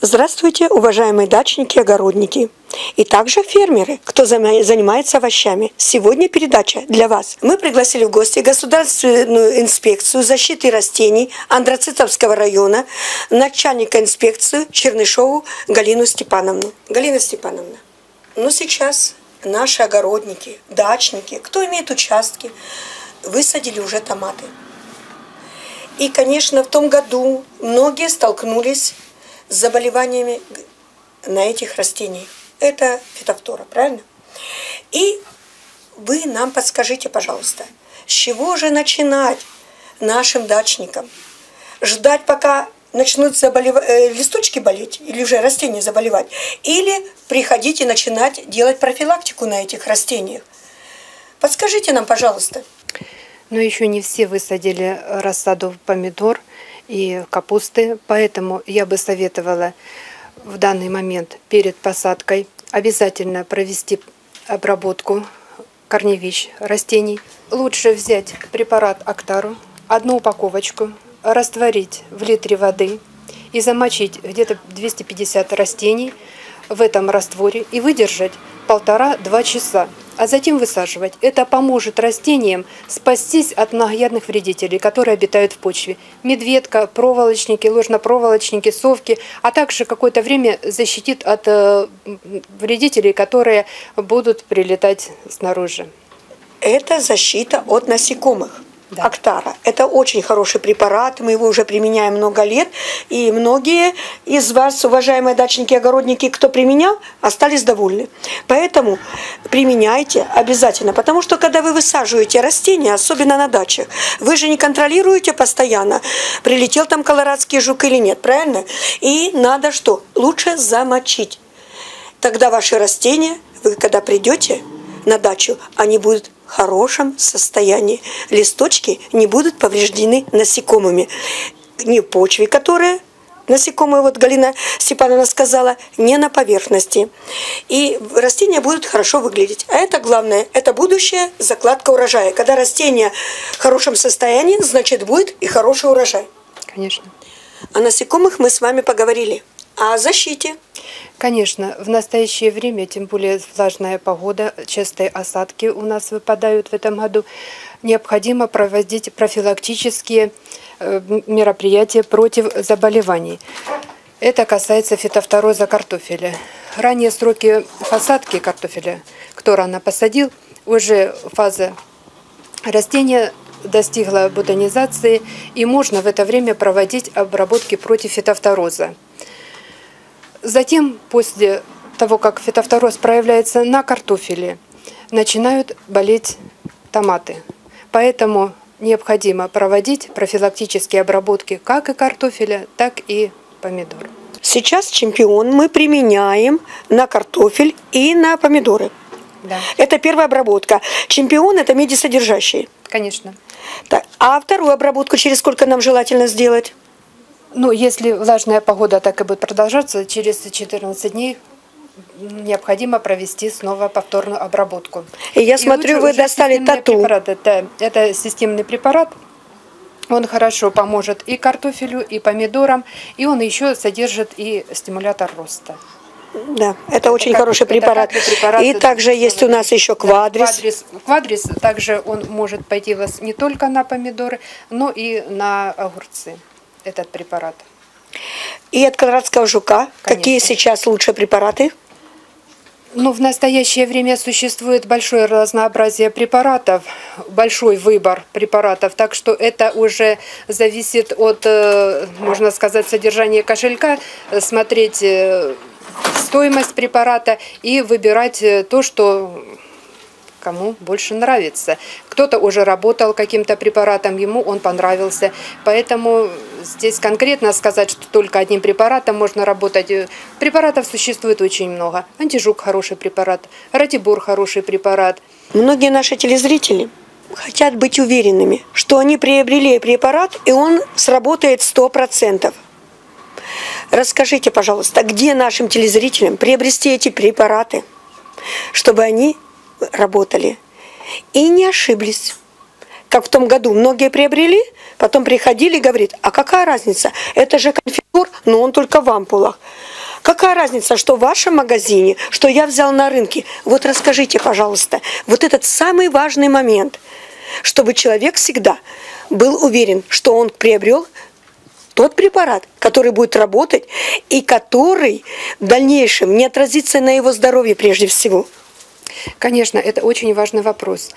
Здравствуйте, уважаемые дачники и огородники. И также фермеры, кто занимается овощами. Сегодня передача для вас. Мы пригласили в гости Государственную инспекцию защиты растений Андрацитовского района, начальника инспекции Чернышову Галину Степановну. Галина Степановна, ну сейчас наши огородники, дачники, кто имеет участки, высадили уже томаты. И, конечно, в том году многие столкнулись с заболеваниями на этих растениях. Это фитофтора, правильно? И вы нам подскажите, пожалуйста, с чего же начинать нашим дачникам? Ждать, пока начнут заболев... э, листочки болеть или уже растения заболевать? Или приходить и начинать делать профилактику на этих растениях? Подскажите нам, пожалуйста. Но еще не все высадили рассаду помидор и капусты, поэтому я бы советовала в данный момент перед посадкой обязательно провести обработку корневищ растений. Лучше взять препарат Актару, одну упаковочку, растворить в литре воды и замочить где-то 250 растений в этом растворе и выдержать полтора-два часа, а затем высаживать. Это поможет растениям спастись от многоядных вредителей, которые обитают в почве. Медведка, проволочники, ложнопроволочники, совки, а также какое-то время защитит от э, вредителей, которые будут прилетать снаружи. Это защита от насекомых. Да. Актара. Это очень хороший препарат, мы его уже применяем много лет, и многие из вас, уважаемые дачники огородники, кто применял, остались довольны. Поэтому применяйте обязательно, потому что когда вы высаживаете растения, особенно на дачах, вы же не контролируете постоянно, прилетел там колорадский жук или нет, правильно? И надо что? Лучше замочить. Тогда ваши растения, вы когда придете на дачу, они будут в хорошем состоянии. Листочки не будут повреждены насекомыми. Не почве, которая насекомые, вот Галина Степановна сказала, не на поверхности. И растения будут хорошо выглядеть. А это главное, это будущая закладка урожая. Когда растение в хорошем состоянии, значит будет и хороший урожай. Конечно. О насекомых мы с вами поговорили. О защите. Конечно, в настоящее время, тем более влажная погода, частые осадки у нас выпадают в этом году, необходимо проводить профилактические э, мероприятия против заболеваний. Это касается фитофтороза картофеля. Ранее сроки посадки картофеля, кто рано посадил, уже фаза растения достигла бутонизации, и можно в это время проводить обработки против фитофтороза. Затем, после того, как фитофтороз проявляется на картофеле, начинают болеть томаты. Поэтому необходимо проводить профилактические обработки как и картофеля, так и помидор. Сейчас чемпион мы применяем на картофель и на помидоры. Да, Это первая обработка. Чемпион – это медисодержащий. конечно. Так, а вторую обработку через сколько нам желательно сделать? Ну, если влажная погода так и будет продолжаться, через 14 дней необходимо провести снова повторную обработку. И я И смотрю, лучше вы достали тату. препарат. Это, это системный препарат. Он хорошо поможет и картофелю, и помидорам, и он еще содержит и стимулятор роста. Да, это очень как- хороший это препарат. как препарат И также есть у нас еще квадрис. Квадрис, квадрис также он может пойти у вас не только на помидоры, но и на огурцы. Этот препарат. И от колорадского жука. Какие Конечно. сейчас лучшие препараты? Ну, в настоящее время существует большое разнообразие препаратов, большой выбор препаратов, так что это уже зависит от, э, можно сказать, содержания кошелька, э, смотреть э, стоимость препарата и выбирать то, что кому больше нравится. Кто-то уже работал каким-то препаратом, ему он понравился. Поэтому здесь конкретно сказать, что только одним препаратом можно работать. э, Препаратов существует очень много. Антижук хороший препарат, ратибур хороший препарат. Многие наши телезрители хотят быть уверенными, что они приобрели препарат, и он сработает 100%. Расскажите, пожалуйста, где нашим телезрителям приобрести эти препараты, чтобы они работали и не ошиблись. Как в том году многие приобрели, потом приходили и говорят, а какая разница, это же конфет но он только в ампулах. Какая разница, что в вашем магазине, что я взял на рынке? Вот расскажите, пожалуйста, вот этот самый важный момент, чтобы человек всегда был уверен, что он приобрел тот препарат, который будет работать и который в дальнейшем не отразится на его здоровье прежде всего. Конечно, это очень важный вопрос.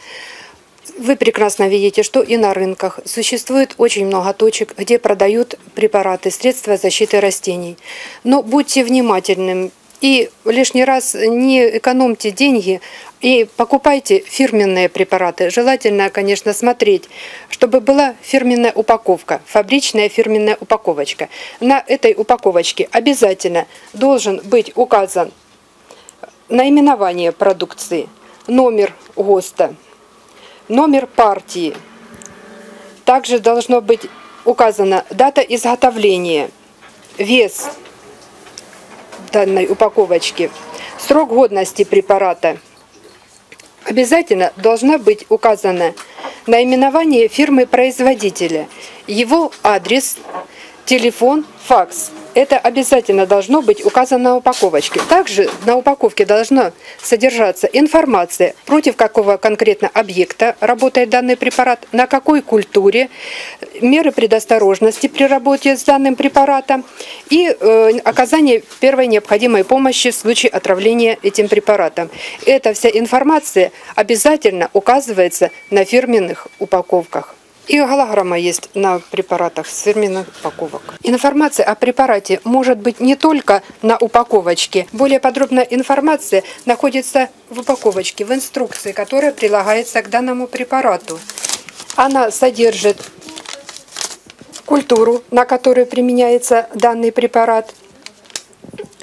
Вы прекрасно видите, что и на рынках существует очень много точек, где продают препараты, средства защиты растений. Но будьте внимательны и лишний раз не экономьте деньги и покупайте фирменные препараты. Желательно, конечно, смотреть, чтобы была фирменная упаковка, фабричная фирменная упаковочка. На этой упаковочке обязательно должен быть указан наименование продукции, номер ГОСТа, номер партии. Также должно быть указана дата изготовления, вес данной упаковочки, срок годности препарата. Обязательно должна быть указана наименование фирмы-производителя, его адрес, телефон, факс – это обязательно должно быть указано на упаковочке. Также на упаковке должна содержаться информация, против какого конкретно объекта работает данный препарат, на какой культуре, меры предосторожности при работе с данным препаратом и э, оказание первой необходимой помощи в случае отравления этим препаратом. Эта вся информация обязательно указывается на фирменных упаковках. И голограмма есть на препаратах с фирменных упаковок. Информация о препарате может быть не только на упаковочке. Более подробная информация находится в упаковочке, в инструкции, которая прилагается к данному препарату. Она содержит культуру, на которую применяется данный препарат,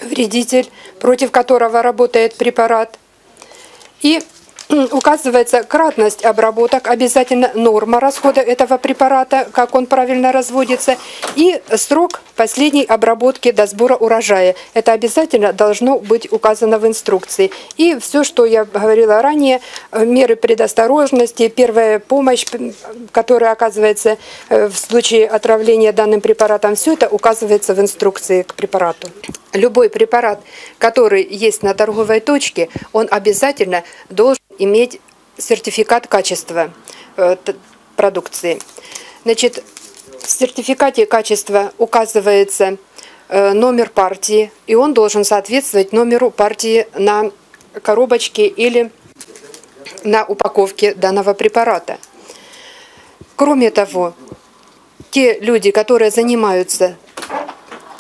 вредитель, против которого работает препарат, и указывается кратность обработок, обязательно норма расхода этого препарата, как он правильно разводится, и срок последней обработки до сбора урожая. Это обязательно должно быть указано в инструкции. И все, что я говорила ранее, меры предосторожности, первая помощь, которая оказывается э, в случае отравления данным препаратом, все это указывается в инструкции к препарату. Любой препарат, который есть на торговой точке, он обязательно должен иметь сертификат качества э, продукции. Значит, в сертификате качества указывается э, номер партии, и он должен соответствовать номеру партии на коробочке или на упаковке данного препарата. Кроме того, те люди, которые занимаются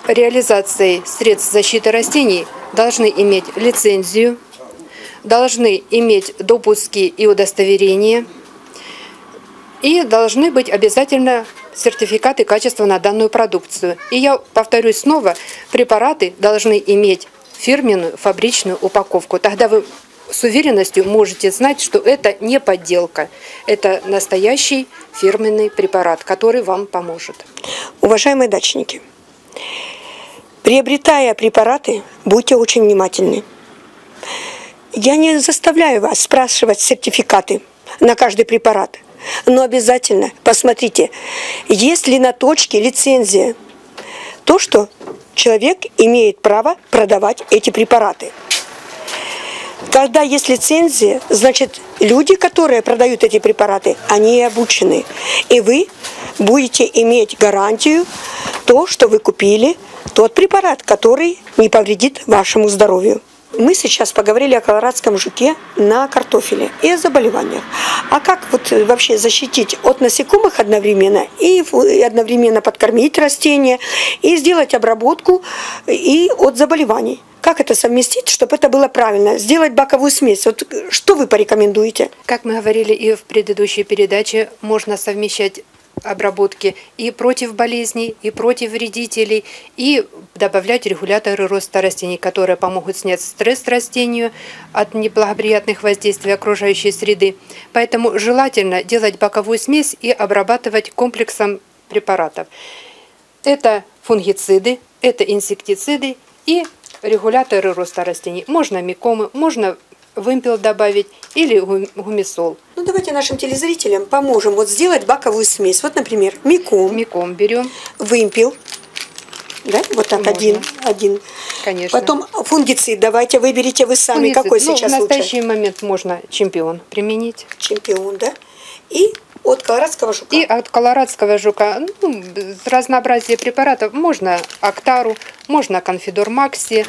реализацией средств защиты растений, должны иметь лицензию должны иметь допуски и удостоверения, и должны быть обязательно сертификаты качества на данную продукцию. И я повторюсь снова, препараты должны иметь фирменную фабричную упаковку. Тогда вы с уверенностью можете знать, что это не подделка. Это настоящий фирменный препарат, который вам поможет. Уважаемые дачники, приобретая препараты, будьте очень внимательны. Я не заставляю вас спрашивать сертификаты на каждый препарат, но обязательно посмотрите, есть ли на точке лицензия, то, что человек имеет право продавать эти препараты. Когда есть лицензия, значит, люди, которые продают эти препараты, они обучены. И вы будете иметь гарантию то, что вы купили тот препарат, который не повредит вашему здоровью. Мы сейчас поговорили о колорадском жуке на картофеле и о заболеваниях. А как вот вообще защитить от насекомых одновременно и одновременно подкормить растения и сделать обработку и от заболеваний? Как это совместить, чтобы это было правильно? Сделать баковую смесь. Вот что вы порекомендуете? Как мы говорили и в предыдущей передаче, можно совмещать обработки и против болезней, и против вредителей, и добавлять регуляторы роста растений, которые помогут снять стресс растению от неблагоприятных воздействий окружающей среды. Поэтому желательно делать боковую смесь и обрабатывать комплексом препаратов. Это фунгициды, это инсектициды и регуляторы роста растений. Можно микомы, можно вымпел добавить или гумисол. Ну давайте нашим телезрителям поможем вот сделать баковую смесь. Вот, например, миком. Миком берем. Вымпел. Да? Вот так Можно. один, один. Конечно. Потом фунгицид. Давайте выберите вы сами, Фунгицид. какой Ну, сейчас в лучше. настоящий момент можно чемпион применить. Чемпион, да? И от колорадского жука. И от колорадского жука, ну, разнообразие препаратов, можно Актару, можно Конфидор Макси,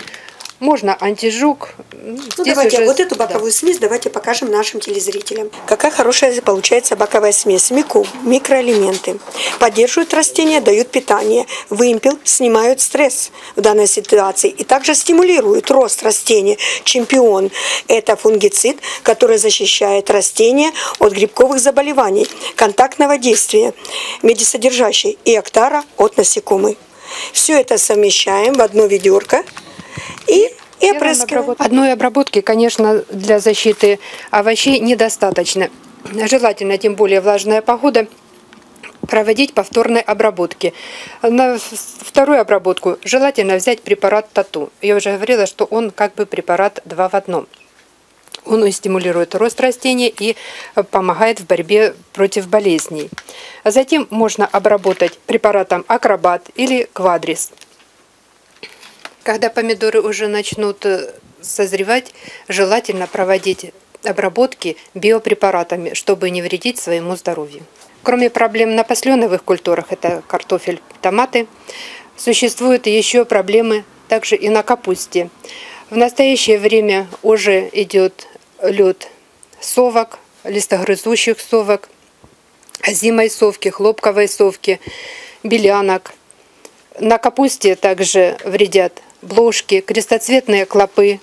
можно антижук. Ну, Здесь давайте уже- вот эту да. боковую смесь давайте покажем нашим телезрителям. Какая хорошая получается боковая смесь. Мику, микроэлементы. Поддерживают растения, дают питание. Вымпел, снимают стресс в данной ситуации. И также стимулируют рост растения. Чемпион – это фунгицид, который защищает растения от грибковых заболеваний, контактного действия, медисодержащий. И актара от насекомых. Все это совмещаем в одно ведерко и, и опрыскиваем. Одной обработки, конечно, для защиты овощей недостаточно. Желательно, тем более влажная погода, проводить повторные обработки. На вторую обработку желательно взять препарат Тату. Я уже говорила, что он как бы препарат два в одном. Он и стимулирует рост растения и помогает в борьбе против болезней. Затем можно обработать препаратом Акробат или Квадрис. Когда помидоры уже начнут э, созревать, желательно проводить обработки биопрепаратами, чтобы не вредить своему здоровью. Кроме проблем на посленовых культурах, это картофель, томаты, существуют еще проблемы также и на капусте. В настоящее время уже идет лед совок, листогрызущих совок, зимой совки, хлопковой совки, белянок. На капусте также вредят блошки, крестоцветные клопы.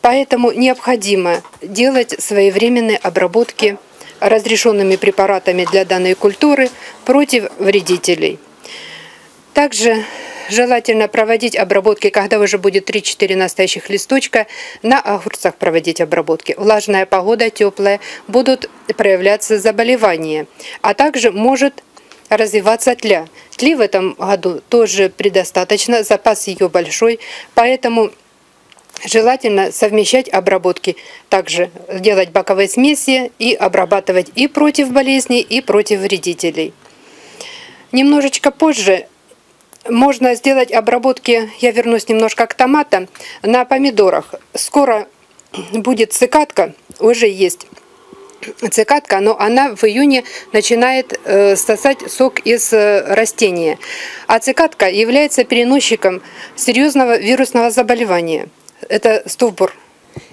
Поэтому необходимо делать своевременные обработки разрешенными препаратами для данной культуры против вредителей. Также желательно проводить обработки, когда уже будет 3-4 настоящих листочка, на огурцах проводить обработки. Влажная погода, теплая, будут проявляться заболевания, а также может развиваться тля. Тли в этом году тоже предостаточно, запас ее большой, поэтому желательно совмещать обработки. Также делать боковые смеси и обрабатывать и против болезней, и против вредителей. Немножечко позже можно сделать обработки, я вернусь немножко к томатам, на помидорах. Скоро будет цикатка, уже есть цикатка, но она в июне начинает э, сосать сок из э, растения. А цикатка является переносчиком серьезного вирусного заболевания. Это стовбур.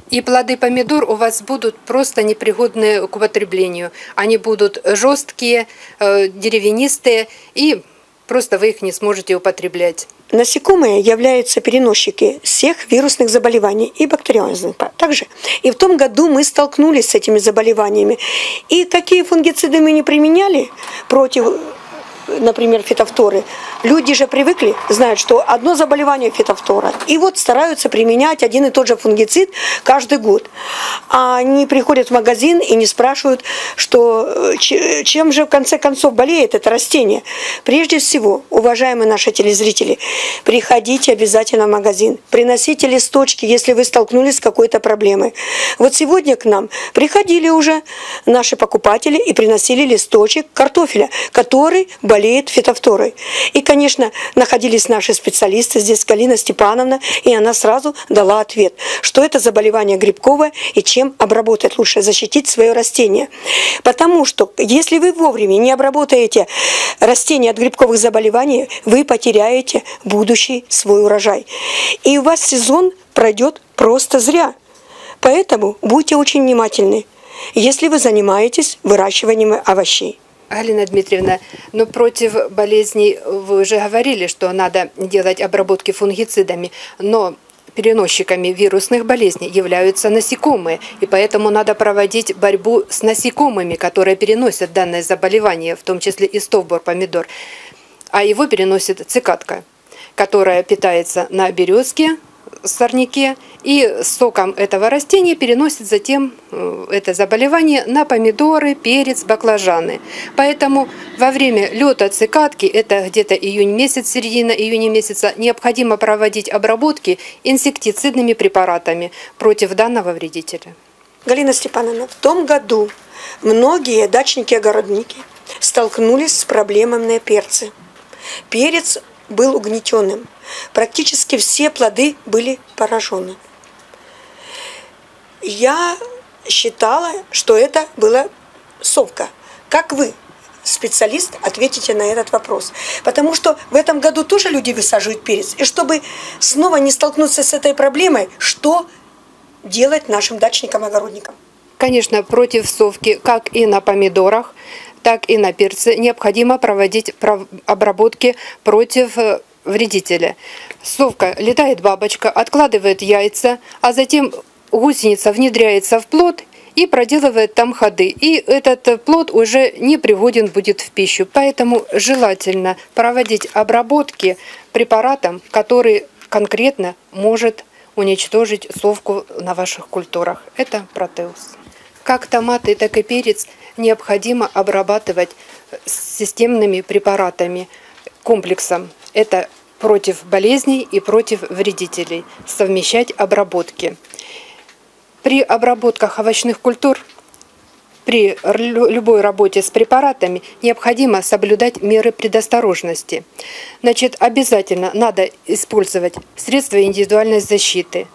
И плоды помидор у вас будут просто непригодные к употреблению. Они будут жесткие, э, деревянистые, и просто вы их не сможете употреблять. Насекомые являются переносчики всех вирусных заболеваний и бактериозных также. И в том году мы столкнулись с этими заболеваниями. И какие фунгициды мы не применяли против, например, фитофторы, люди же привыкли, знают, что одно заболевание фитофтора. И вот стараются применять один и тот же фунгицид каждый год. А они приходят в магазин и не спрашивают, что э, чем же в конце концов болеет это растение. Прежде всего, уважаемые наши телезрители, приходите обязательно в магазин, приносите листочки, если вы столкнулись с какой-то проблемой. Вот сегодня к нам приходили уже наши покупатели и приносили листочек картофеля, который болеет фитофторой. И, конечно, находились наши специалисты, здесь Галина Степановна, и она сразу дала ответ, что это заболевание грибковое и чем обработать лучше, защитить свое растение. Потому что если вы вовремя не обработаете растение от грибковых заболеваний, вы потеряете будущий свой урожай. И у вас сезон пройдет просто зря. Поэтому будьте очень внимательны, если вы занимаетесь выращиванием овощей. Галина Дмитриевна, но против болезней вы уже говорили, что надо делать обработки фунгицидами, но переносчиками вирусных болезней являются насекомые, и поэтому надо проводить борьбу с насекомыми, которые переносят данное заболевание, в том числе и стовбур помидор. А его переносит цикатка, которая питается на березке, сорняке, и соком этого растения переносит затем э, это заболевание на помидоры, перец, баклажаны. Поэтому во время лета цикатки, это где-то июнь месяц, середина июня месяца, необходимо проводить обработки инсектицидными препаратами против данного вредителя. Галина Степановна, в том году многие дачники-огородники столкнулись с проблемами на перцы. Перец был угнетенным. Практически все плоды были поражены. Я считала, что это была совка. Как вы, специалист, ответите на этот вопрос? Потому что в этом году тоже люди высаживают перец. И чтобы снова не столкнуться с этой проблемой, что делать нашим дачникам-огородникам? Конечно, против совки, как и на помидорах, так и на перце, необходимо проводить пров- обработки против э, вредителя. Совка летает бабочка, откладывает яйца, а затем гусеница внедряется в плод и проделывает там ходы. И этот плод уже не пригоден будет в пищу. Поэтому желательно проводить обработки препаратом, который конкретно может уничтожить совку на ваших культурах. Это протеус. Как томаты, так и перец необходимо обрабатывать системными препаратами, комплексом. Это против болезней и против вредителей. Совмещать обработки. При обработках овощных культур при лю- любой работе с препаратами необходимо соблюдать меры предосторожности. Значит, обязательно надо использовать средства индивидуальной защиты,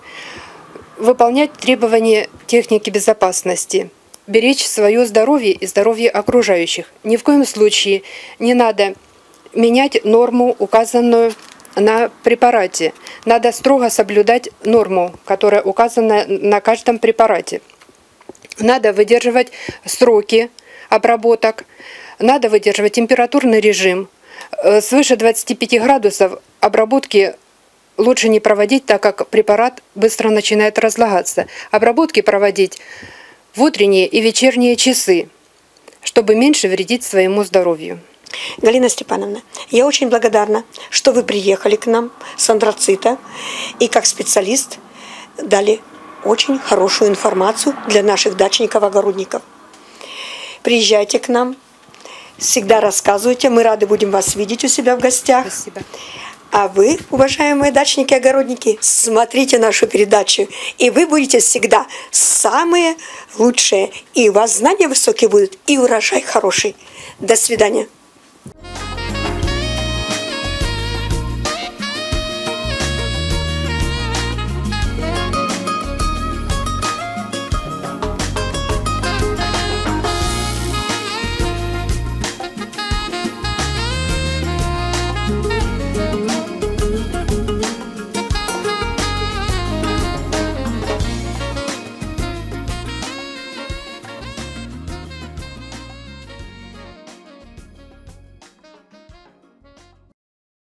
выполнять требования техники безопасности, беречь свое здоровье и здоровье окружающих. Ни в коем случае не надо менять норму, указанную на препарате. Надо строго соблюдать норму, которая указана на каждом препарате. Надо выдерживать сроки обработок, надо выдерживать температурный режим. Э, Свыше 25 градусов обработки лучше не проводить, так как препарат быстро начинает разлагаться. Обработки проводить в утренние и вечерние часы, чтобы меньше вредить своему здоровью. Галина Степановна, я очень благодарна, что вы приехали к нам с антрацита и как специалист дали очень хорошую информацию для наших дачников-огородников. Приезжайте к нам, всегда рассказывайте, мы рады будем вас видеть у себя в гостях. Спасибо. А вы, уважаемые дачники и огородники, смотрите нашу передачу, и вы будете всегда самые лучшие. И у вас знания высокие будут, и урожай хороший. До свидания.